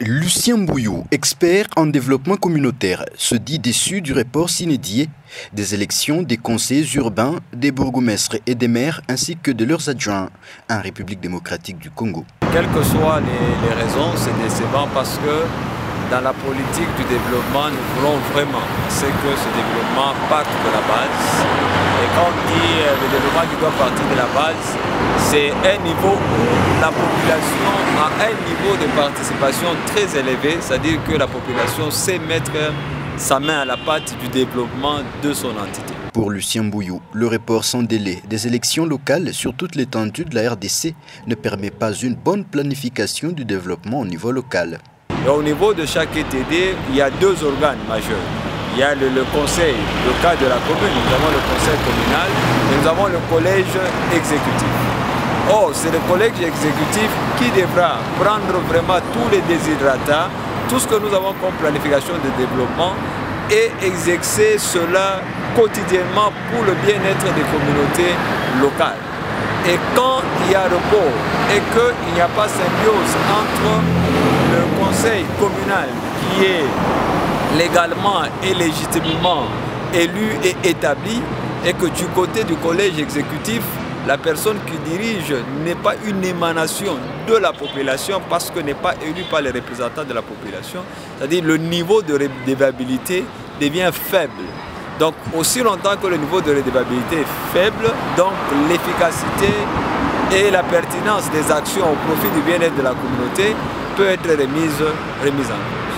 Lucien Bouillou, expert en développement communautaire, se dit déçu du report s'inédié des élections des conseils urbains, des bourgmestres et des maires ainsi que de leurs adjoints en République démocratique du Congo. Quelles que soient les, les raisons, c'est décevant parce que dans la politique du développement, nous voulons vraiment que ce développement parte de la base. Et quand on dit euh, le développement qui doit partir de la base, c'est un niveau où la population a un niveau de participation très élevé, c'est-à-dire que la population sait mettre sa main à la pâte du développement de son entité. Pour Lucien Bouillou, le report sans délai des élections locales sur toute l'étendue de la RDC ne permet pas une bonne planification du développement au niveau local. Au niveau de chaque ETD, il y a deux organes majeurs. Il y a le, le conseil local de la commune, nous avons le conseil communal et nous avons le collège exécutif. Or, c'est le collège exécutif qui devra prendre vraiment tous les déshydratats, tout ce que nous avons comme planification de développement et exercer cela quotidiennement pour le bien-être des communautés locales. Et quand il y a repos et qu'il n'y a pas symbiose entre le conseil communal qui est légalement et légitimement élu et établi et que du côté du collège exécutif, la personne qui dirige n'est pas une émanation de la population parce que n'est pas élu par les représentants de la population, c'est-à-dire le niveau de redevabilité devient faible. Donc aussi longtemps que le niveau de redevabilité est faible, donc l'efficacité et la pertinence des actions au profit du bien-être de la communauté peut être remise, remise en cause.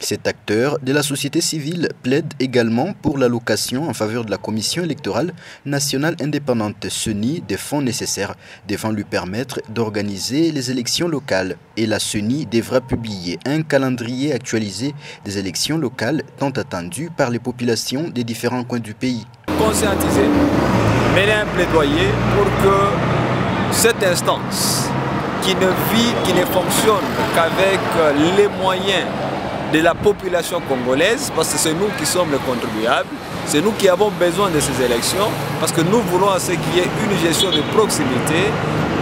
Cet acteur de la société civile plaide également pour l'allocation en faveur de la Commission électorale nationale indépendante CENI des fonds nécessaires devant lui permettre d'organiser les élections locales. Et la CENI devra publier un calendrier actualisé des élections locales tant attendues par les populations des différents coins du pays. Conscientiser, mener un plaidoyer pour que cette instance qui ne vit, qui ne fonctionne qu'avec les moyens de la population congolaise, parce que c'est nous qui sommes les contribuables, c'est nous qui avons besoin de ces élections, parce que nous voulons à ce qu'il y ait une gestion de proximité,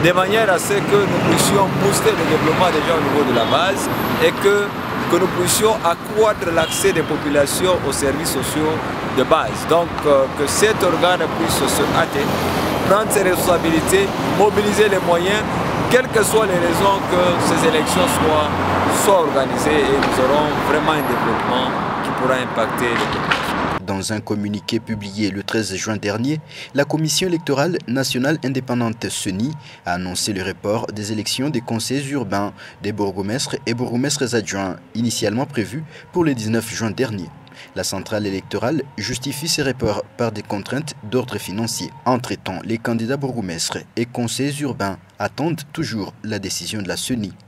de manière à ce que nous puissions booster le développement déjà au niveau de la base et que, que nous puissions accroître l'accès des populations aux services sociaux de base. Donc euh, que cet organe puisse se hâter, prendre ses responsabilités, mobiliser les moyens quelles que soient les raisons que ces élections soient, soient organisées et nous aurons vraiment un développement qui pourra impacter les populations. Dans un communiqué publié le 13 juin dernier, la Commission électorale nationale indépendante CENI a annoncé le report des élections des conseils urbains, des bourgmestres et bourgmestres adjoints, initialement prévus pour le 19 juin dernier. La centrale électorale justifie ces reports par des contraintes d'ordre financier. Entre-temps, les candidats bourgmestres et conseils urbains attendent toujours la décision de la CENI.